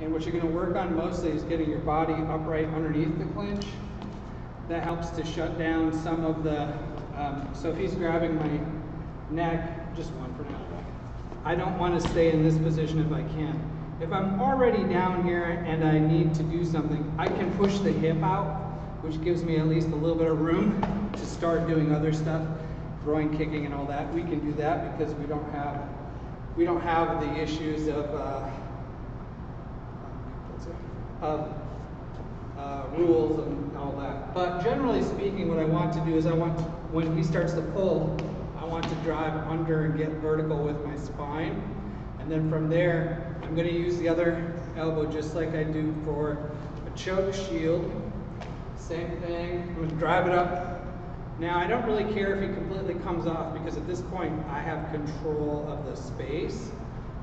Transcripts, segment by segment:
And what you're going to work on mostly is getting your body upright underneath the clinch. That helps to shut down some of the, um, so if he's grabbing my neck, just one for now. I don't want to stay in this position if I can. If I'm already down here and I need to do something, I can push the hip out, which gives me at least a little bit of room to start doing other stuff, groin kicking and all that. We can do that because we don't have we don't have the issues of uh, of uh, rules and all that. But generally speaking, what I want to do is I want, when he starts to pull, I want to drive under and get vertical with my spine. And then from there, I'm going to use the other elbow just like I do for a choke shield. Same thing, I'm going to drive it up. Now I don't really care if he completely comes off because at this point I have control of the space.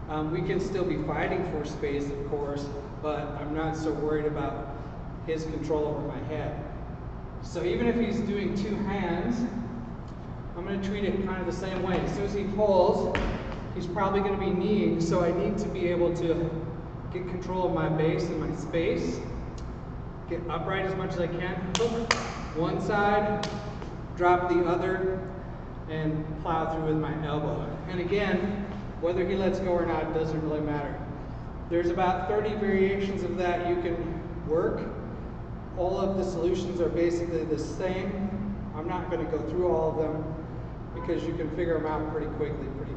Um, we can still be fighting for space, of course, but I'm not so worried about his control over my head. So even if he's doing two hands, I'm going to treat it kind of the same way. As soon as he pulls, he's probably going to be kneeing, so I need to be able to get control of my base and my space, get upright as much as I can, one side, drop the other, and plow through with my elbow. And again, whether he lets go or not doesn't really matter. There's about 30 variations of that you can work. All of the solutions are basically the same. I'm not going to go through all of them because you can figure them out pretty quickly, pretty